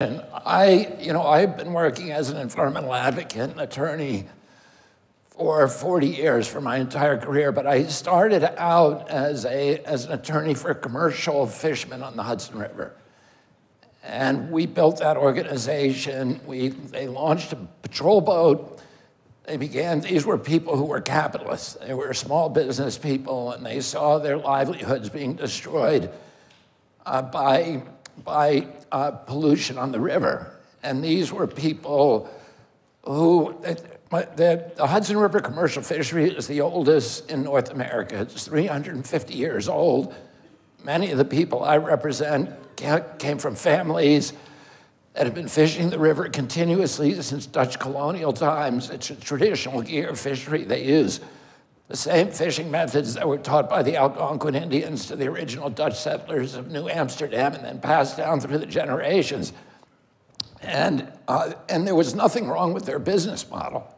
And I, you know, I've been working as an environmental advocate and attorney for 40 years for my entire career, but I started out as, a, as an attorney for commercial fishermen on the Hudson River. And we built that organization. We, they launched a patrol boat. They began, these were people who were capitalists. They were small business people, and they saw their livelihoods being destroyed uh, by by uh, pollution on the river. And these were people who, the, the, Hudson River commercial fishery is the oldest in North America. It's 350 years old. Many of the people I represent came from families that have been fishing the river continuously since Dutch colonial times. It's a traditional gear fishery they use the same fishing methods that were taught by the Algonquin Indians to the original Dutch settlers of New Amsterdam and then passed down through the generations. And, uh, and there was nothing wrong with their business model.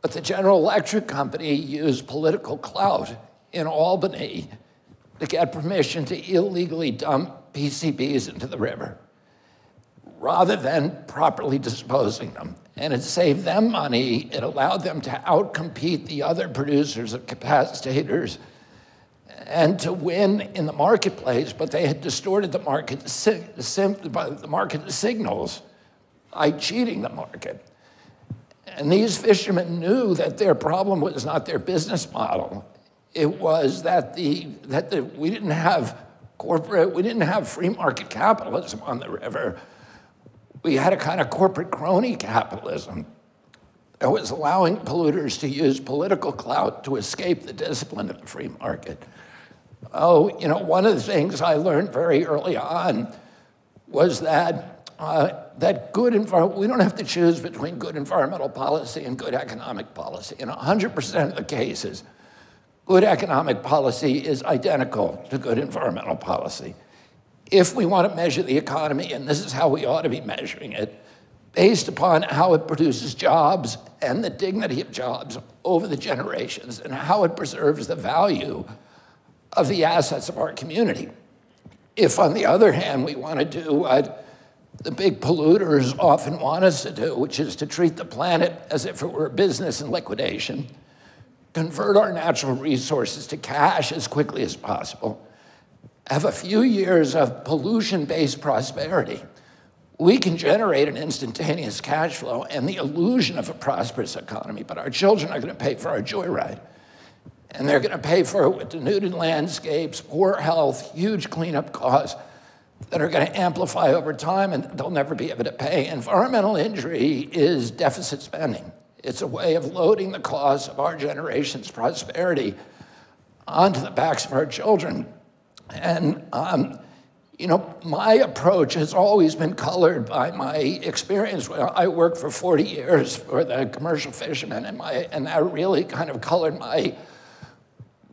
But the General Electric Company used political clout in Albany to get permission to illegally dump PCBs into the river rather than properly disposing them and it saved them money. It allowed them to outcompete the other producers of capacitors and to win in the marketplace, but they had distorted the market, the market signals by cheating the market. And these fishermen knew that their problem was not their business model. It was that, the, that the, we didn't have corporate, we didn't have free market capitalism on the river we had a kind of corporate crony capitalism that was allowing polluters to use political clout to escape the discipline of the free market. Oh, you know, one of the things I learned very early on was that uh, that good we don't have to choose between good environmental policy and good economic policy. In 100% of the cases, good economic policy is identical to good environmental policy if we want to measure the economy, and this is how we ought to be measuring it, based upon how it produces jobs and the dignity of jobs over the generations and how it preserves the value of the assets of our community. If, on the other hand, we want to do what the big polluters often want us to do, which is to treat the planet as if it were a business in liquidation, convert our natural resources to cash as quickly as possible, have a few years of pollution-based prosperity, we can generate an instantaneous cash flow and the illusion of a prosperous economy, but our children are going to pay for our joyride. And they're going to pay for it with denuded landscapes, poor health, huge cleanup costs that are going to amplify over time and they'll never be able to pay. Environmental injury is deficit spending. It's a way of loading the cost of our generation's prosperity onto the backs of our children. And, um, you know, my approach has always been colored by my experience. I worked for 40 years for the commercial fishermen, and, my, and that really kind of colored my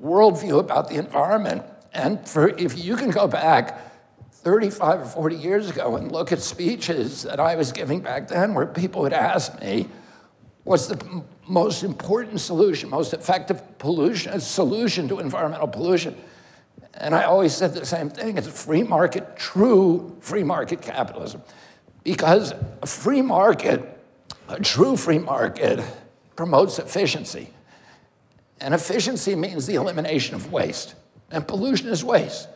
worldview about the environment. And for, if you can go back 35 or 40 years ago and look at speeches that I was giving back then where people would ask me, what's the most important solution, most effective pollution, solution to environmental pollution? And I always said the same thing it's free market, true free market capitalism. Because a free market, a true free market, promotes efficiency. And efficiency means the elimination of waste. And pollution is waste.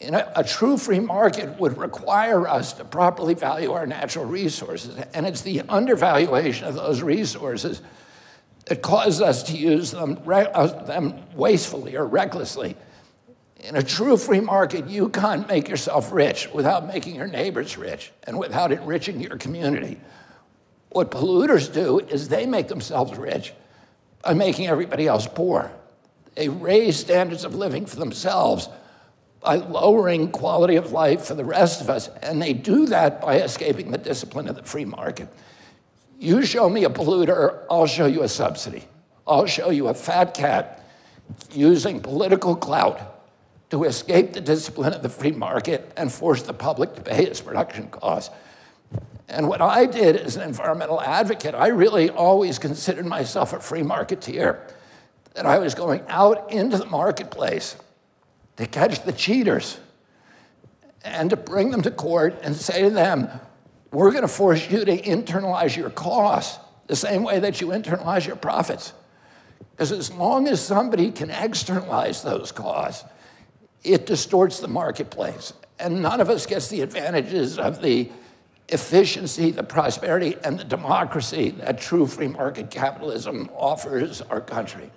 In a, a, true free market would require us to properly value our natural resources. And it's the undervaluation of those resources that causes us to use them, uh, them wastefully or recklessly. In a true free market, you can't make yourself rich without making your neighbors rich and without enriching your community. What polluters do is they make themselves rich by making everybody else poor. They raise standards of living for themselves by lowering quality of life for the rest of us, and they do that by escaping the discipline of the free market. You show me a polluter, I'll show you a subsidy. I'll show you a fat cat using political clout to escape the discipline of the free market and force the public to pay its production costs. And what I did as an environmental advocate, I really always considered myself a free marketeer, that I was going out into the marketplace to catch the cheaters and to bring them to court and say to them, we're going to force you to internalize your costs the same way that you internalize your profits. Because as long as somebody can externalize those costs, it distorts the marketplace. And none of us gets the advantages of the efficiency, the prosperity, and the democracy that true free market capitalism offers our country.